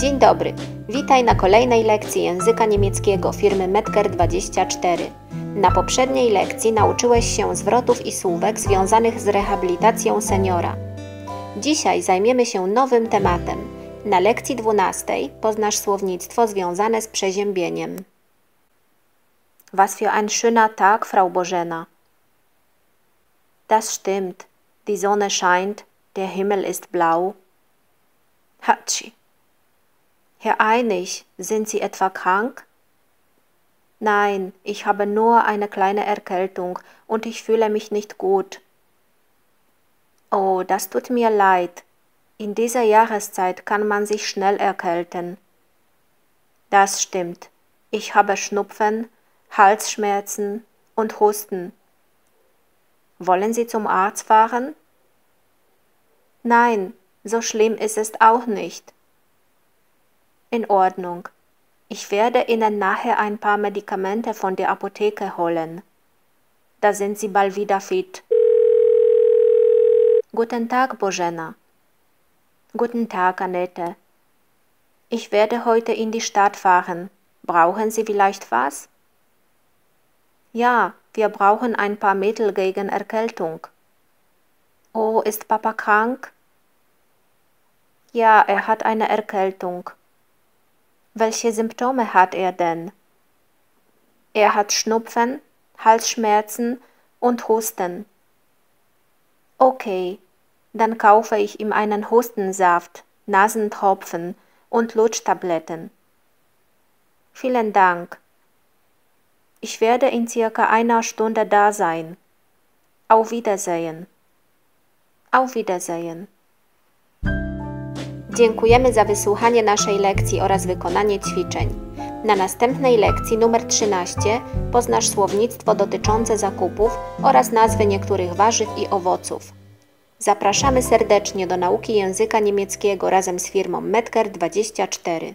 Dzień dobry. Witaj na kolejnej lekcji języka niemieckiego firmy Metker24. Na poprzedniej lekcji nauczyłeś się zwrotów i słówek związanych z rehabilitacją seniora. Dzisiaj zajmiemy się nowym tematem. Na lekcji 12 poznasz słownictwo związane z przeziębieniem. Was für ein schöner Tag, Frau Bożena. Das stimmt. Die Sonne scheint, der Himmel ist blau. Hatschi. Herr Einig, sind Sie etwa krank? Nein, ich habe nur eine kleine Erkältung und ich fühle mich nicht gut. Oh, das tut mir leid. In dieser Jahreszeit kann man sich schnell erkälten. Das stimmt. Ich habe Schnupfen, Halsschmerzen und Husten. Wollen Sie zum Arzt fahren? Nein, so schlimm ist es auch nicht. In Ordnung. Ich werde Ihnen nachher ein paar Medikamente von der Apotheke holen. Da sind Sie bald wieder fit. Guten Tag, Bożena. Guten Tag, Annette. Ich werde heute in die Stadt fahren. Brauchen Sie vielleicht was? Ja, wir brauchen ein paar Mittel gegen Erkältung. Oh, ist Papa krank? Ja, er hat eine Erkältung. Welche Symptome hat er denn? Er hat Schnupfen, Halsschmerzen und Husten. Okay, dann kaufe ich ihm einen Hustensaft, Nasentropfen und Lutschtabletten. Vielen Dank. Ich werde in circa einer Stunde da sein. Auf Wiedersehen. Auf Wiedersehen. Dziękujemy za wysłuchanie naszej lekcji oraz wykonanie ćwiczeń. Na następnej lekcji numer 13 poznasz słownictwo dotyczące zakupów oraz nazwy niektórych warzyw i owoców. Zapraszamy serdecznie do nauki języka niemieckiego razem z firmą Metker24.